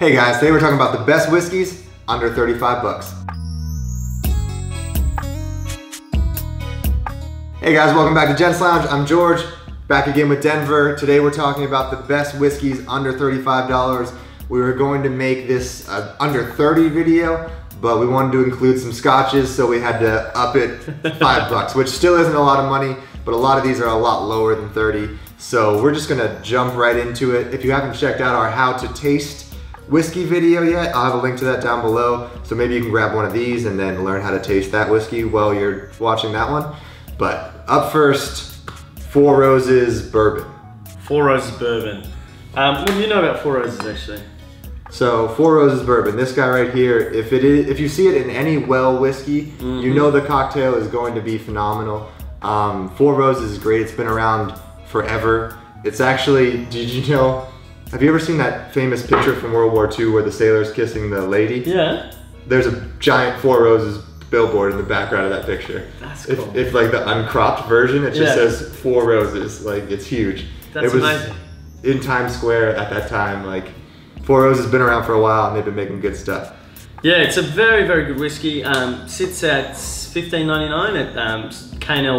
Hey guys, today we're talking about the best whiskeys under 35 bucks. Hey guys, welcome back to Gents Lounge. I'm George, back again with Dever. Today we're talking about the best whiskeys under $35. We were going to make this uh, under 30 video, but we wanted to include some scotches, so we had to up it five bucks, which still isn't a lot of money, but a lot of these are a lot lower than 30. So we're just gonna jump right into it. If you haven't checked out our how to taste whiskey video yet, I'll have a link to that down below. So maybe you can grab one of these and then learn how to taste that whiskey while you're watching that one. But up first, Four Roses Bourbon. Four Roses Bourbon. Um, what do you know about Four Roses actually? So Four Roses Bourbon, this guy right here, if it is, if you see it in any well whiskey, mm -hmm. you know the cocktail is going to be phenomenal. Um, Four Roses is great. It's been around forever. It's actually, did you know, have you ever seen that famous picture from World War II where the sailor's kissing the lady? Yeah. There's a giant Four Roses billboard in the background of that picture. That's cool. If, if like the uncropped version, it just yeah. says Four Roses. Like it's huge. That's it was amazing. In Times Square at that time, like Four Roses has been around for a while and they've been making good stuff. Yeah, it's a very, very good whiskey. Um, sits at fifteen ninety nine at um,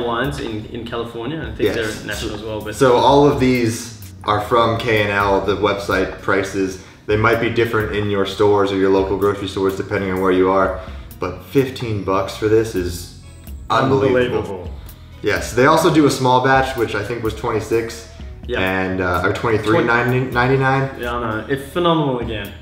Wines in, in California. I think yes. they're national as well. But so all of these are from K&L. The website prices they might be different in your stores or your local grocery stores depending on where you are. But fifteen bucks for this is unbelievable. unbelievable. Yes, they also do a small batch, which I think was twenty six. Yeah. And uh, or twenty three ninety nine. Yeah, I know. It's phenomenal again.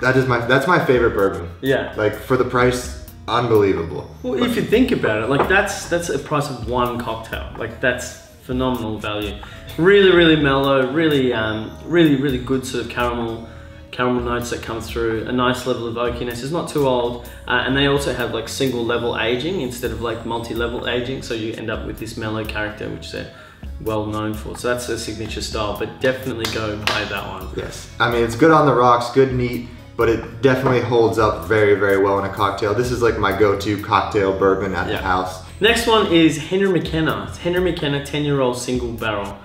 That is my that's my favorite bourbon. Yeah. Like for the price, unbelievable. Well, if you think about it, like that's that's a price of one cocktail. Like that's phenomenal value. Really, really mellow. Really, um, really, really good sort of caramel caramel notes that come through. A nice level of oakiness. It's not too old, uh, and they also have like single level aging instead of like multi level aging. So you end up with this mellow character, which they're well known for. So that's a signature style. But definitely go buy that one. Yes, I mean it's good on the rocks, good neat but it definitely holds up very, very well in a cocktail. This is like my go-to cocktail bourbon at yeah. the house. Next one is Henry McKenna. It's Henry McKenna 10-year-old single barrel.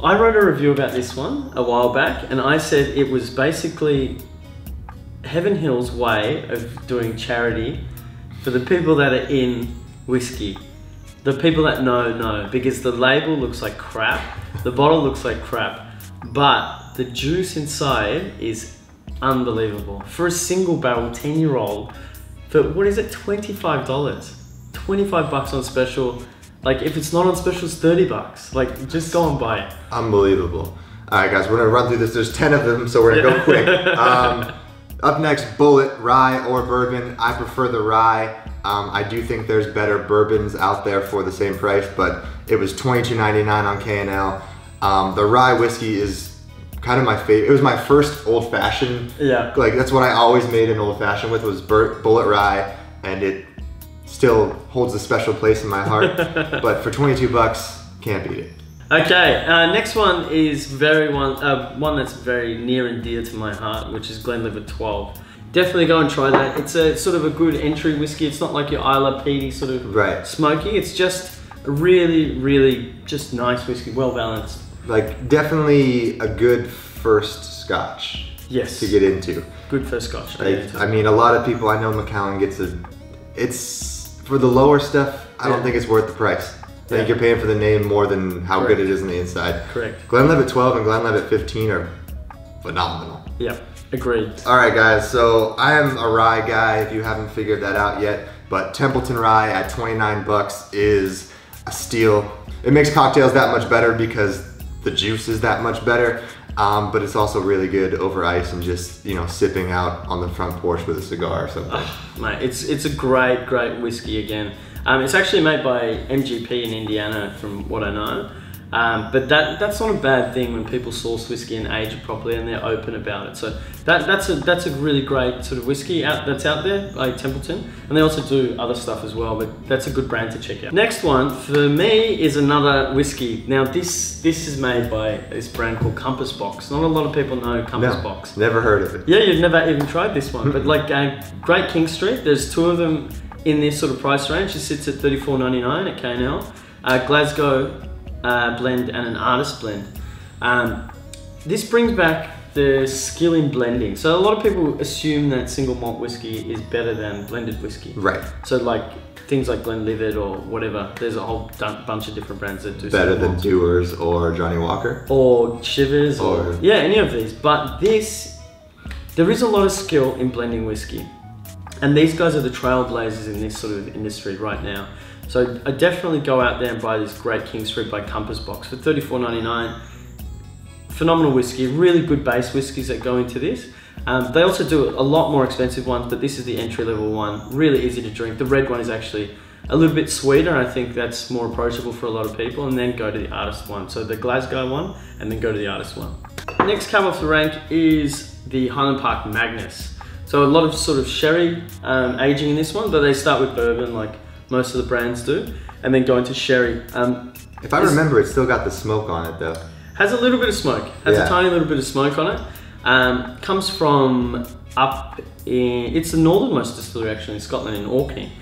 I wrote a review about this one a while back and I said it was basically Heaven Hill's way of doing charity for the people that are in whiskey. The people that know, know, because the label looks like crap, the bottle looks like crap, but the juice inside is unbelievable. For a single barrel 10 year old, for what is it, $25? 25 bucks on special. Like if it's not on special, it's 30 bucks. Like just go and buy it. Unbelievable. All right guys, we're gonna run through this. There's 10 of them, so we're gonna go quick. Um, up next, Bulleit, rye or bourbon. I prefer the rye. Um, I do think there's better bourbons out there for the same price, but it was $22.99 on K&L. Um, the rye whiskey is kind of my favorite. It was my first old fashioned. Yeah. Like that's what I always made an old fashioned with was Bulleit Rye, and it still holds a special place in my heart. but for 22 bucks, can't beat it. Okay, uh, next one is very one uh, one that's very near and dear to my heart, which is Glenlivet 12. Definitely go and try that. It's a sort of a good entry whiskey. It's not like your Islay Peaty sort of right. smoky. It's just a really, really just nice whiskey, well balanced like definitely a good first scotch. Yes. To get into. Good first scotch. Like, I mean, a lot of people I know Macallan gets a. It's for the lower stuff. I don't think it's worth the price. I think you're paying for the name more than how Correct. good it is on the inside. Correct. Glenlivet 12 and Glenlivet 15 are phenomenal. Yep. agreed. All right, guys. So I am a rye guy. If you haven't figured that out yet, but Templeton Rye at 29 bucks is a steal. It makes cocktails that much better because the juice is that much better. Um, but it's also really good over ice and just you know sipping out on the front porch with a cigar or something. Oh, mate, it's it's a great great whiskey again. Um, it's actually made by MGP in Indiana, from what I know. Um, but that that's not a bad thing when people source whiskey and age it properly and they're open about it. So that that's a that's a really great sort of whiskey out that's out there, like Templeton, and they also do other stuff as well. But that's a good brand to check out. Next one for me is another whiskey. Now this this is made by this brand called Compass Box. Not a lot of people know Compass no, Box. Never heard of it. Yeah, you've never even tried this one. but like uh, Great King Street, there's two of them in this sort of price range. It sits at $34.99 at K&L. Uh, Glasgow uh, blend and an artist blend. Um, this brings back the skill in blending. So a lot of people assume that single malt whiskey is better than blended whiskey. Right. So like things like Glenlivet or whatever. There's a whole bunch of different brands that do Better than malts. Dewar's or Johnnie Walker. or Chivas or, Or- yeah, any of these. But this, there is a lot of skill in blending whiskey, and these guys are the trailblazers in this sort of industry right now. So I definitely go out there and buy this Great King Street by Compass box for $34.99. Phenomenal whiskey, really good base whiskies that go into this. Um, they also do a lot more expensive ones, but this is the entry level one. Really easy to drink. The red one is actually a little bit sweeter. and I think that's more approachable for a lot of people. And then go to the artist one. So the Glasgow one, and then go to the artist one. Next cab off the rank is the Highland Park Magnus. So a lot of sort of sherry um, aging in this one, but they start with bourbon like most of the brands do, and then go into sherry. Um, If I remember, it's still got the smoke on it though. has a little bit of smoke. Has Yeah. a tiny little bit of smoke on it. Um, comes from up in it's the northernmost distillery actually in Scotland in Orkney,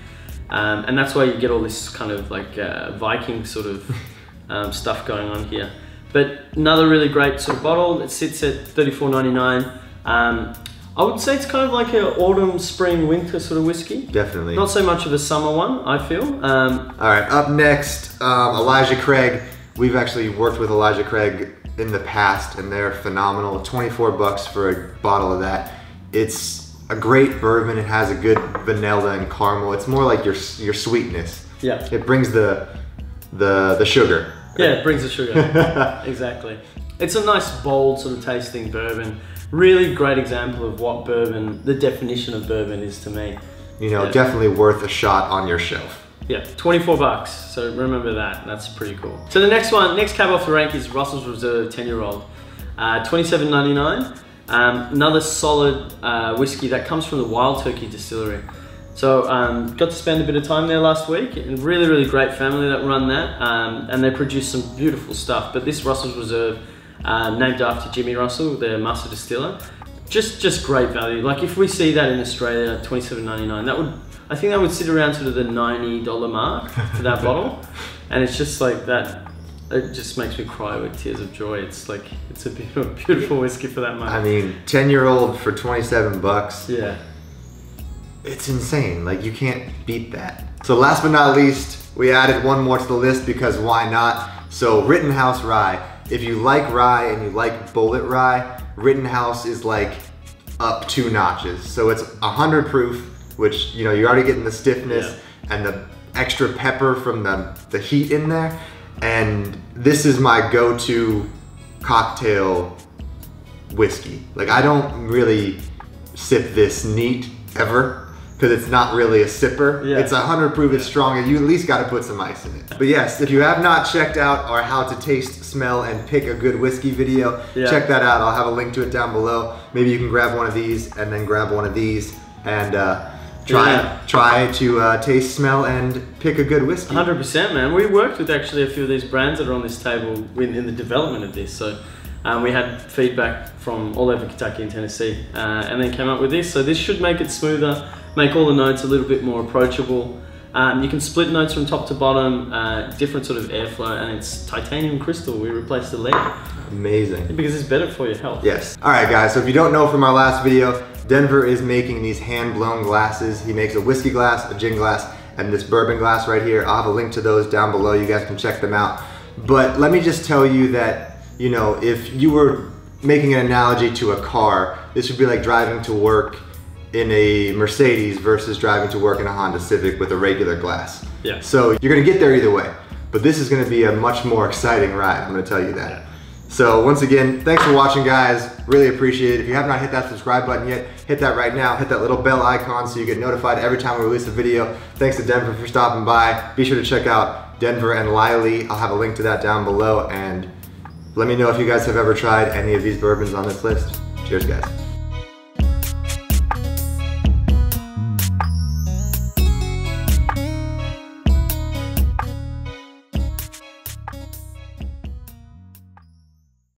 um, and that's why you get all this kind of like uh, Viking sort of um, stuff going on here. But another really great sort of bottle. It sits at thirty four ninety nine. Um, I would say it's kind of like an autumn, spring, winter sort of whiskey. Definitely. Not so much of a summer one, I feel. Um, All right, up next, um, Elijah Craig. We've actually worked with Elijah Craig in the past, and they're phenomenal. 24 bucks for a bottle of that. It's a great bourbon. It has a good vanilla and caramel. It's more like your your sweetness. yeah, It brings the the the sugar. yeah, it brings the sugar. Exactly. It's a nice, bold, sort of tasting bourbon. Really great example of what bourbon, the definition of bourbon is to me. You know, Yeah. definitely worth a shot on your shelf. Yeah, 24 bucks. So remember that. That's pretty cool. So the next one, next cab off the rank is Russell's Reserve 10 year old. Uh, 27.99. Um, another solid uh, whiskey that comes from the Wild Turkey Distillery. So um, got to spend a bit of time there last week, and really, really great family that run that, um, and they produce some beautiful stuff. But this Russell's Reserve, uh, named after Jimmy Russell, the master distiller, just just great value. Like if we see that in Australia, twenty seven ninety nine, that would I think that would sit around sort of the ninety dollar mark for that bottle, and it's just like that. It just makes me cry with tears of joy. It's like it's a beautiful, beautiful whiskey for that money. I mean, 10 year old for 27 bucks. yeah, It's insane. Like you can't beat that. So last but not least, we added one more to the list because why not? So Rittenhouse Rye. If you like rye and you like Bulleit rye, Rittenhouse is like up two notches. So it's 100 proof, which you know you're already getting the stiffness and the extra pepper from the the heat in there. And this is my go-to cocktail whiskey. Like I don't really sip this neat ever because it's not really a sipper. Yeah. It's a hundred proof. It's strong, and you at least got to put some ice in it. But yes, if you have not checked out our how to taste, smell, and pick a good whiskey video, Yeah. check that out. I'll have a link to it down below. Maybe you can grab one of these and then grab one of these and uh, try Yeah. try to uh, taste, smell, and pick a good whiskey. hundred percent, man. We worked with actually a few of these brands that are on this table in, in the development of this. So um, we had feedback from all over Kentucky and Tennessee, uh, and then came up with this. So this should make it smoother, make all the notes a little bit more approachable. Um, you can split notes from top to bottom, uh, different sort of airflow, and it's titanium crystal. We replaced the lead Amazing. because it's better for your health. Yes. All right, guys. So if you don't know from our last video, Dever is making these hand-blown glasses. He makes a whiskey glass, a gin glass, and this bourbon glass right here. I'll have a link to those down below. You guys can check them out. But let me just tell you that, you know, if you were making an analogy to a car, this would be like driving to work in a Mercedes versus driving to work in a Honda Civic with a regular glass. Yeah. So you're gonna get there either way. But this is gonna be a much more exciting ride, I'm gonna tell you that. So once again, thanks for watching guys. Really appreciate it. If you have not hit that subscribe button yet, hit that right now. Hit that little bell icon so you get notified every time we release a video. Thanks to Dever for stopping by. Be sure to check out Dever and Liely. I'll have a link to that down below and let me know if you guys have ever tried any of these bourbons on this list. Cheers guys.